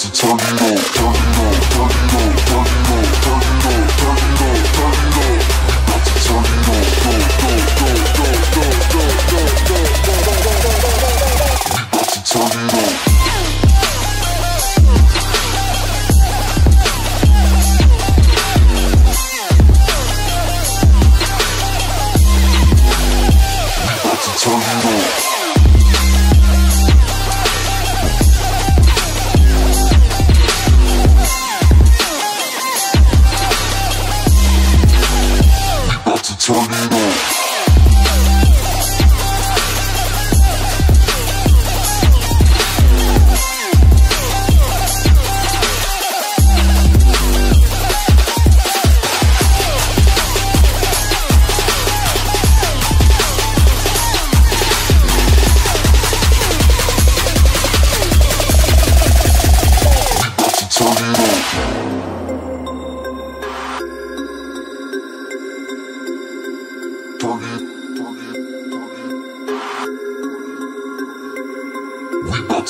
to turn it up, turn it up. sonido.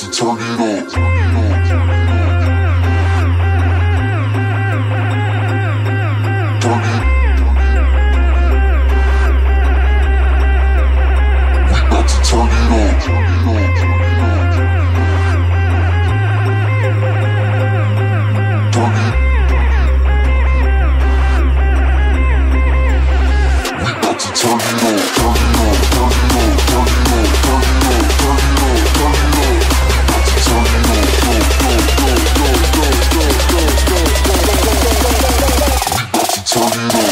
to turn it up. Turn it up. Só virou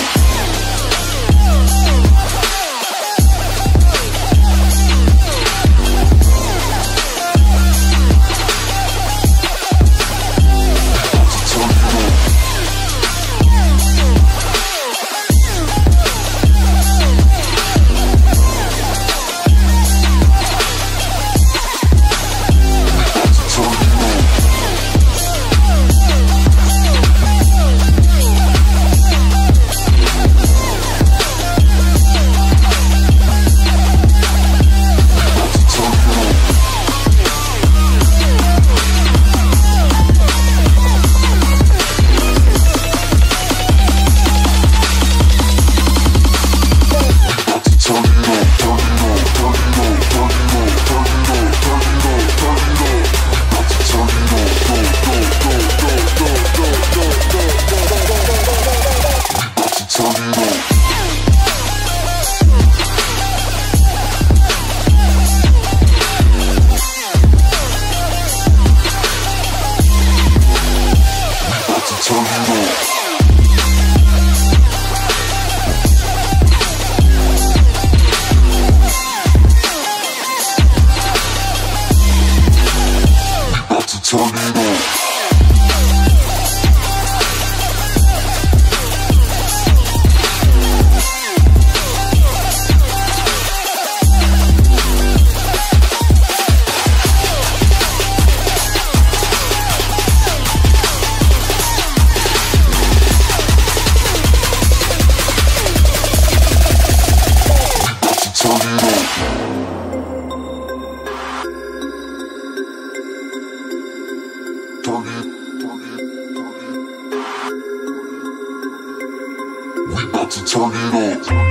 turn it up.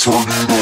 turn.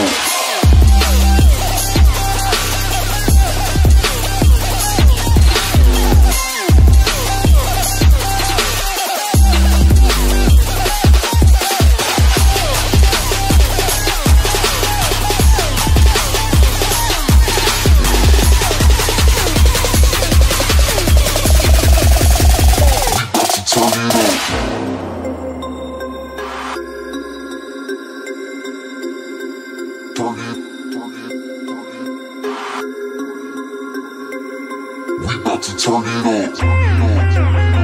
チャギロ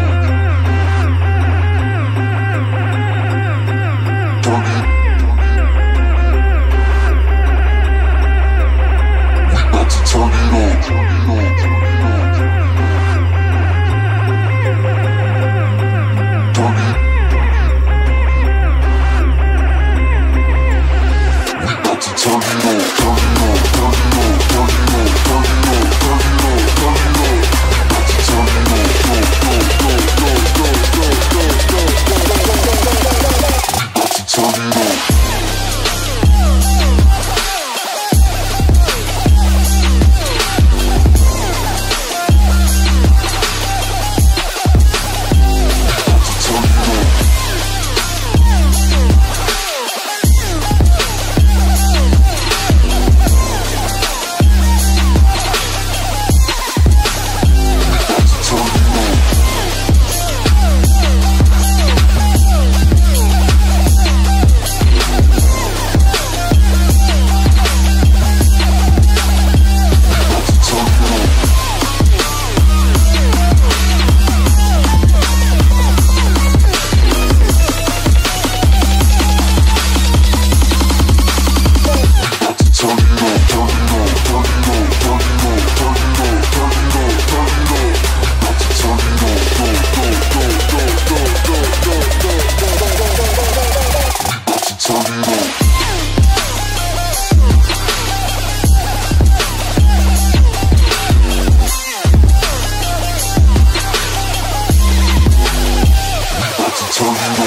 it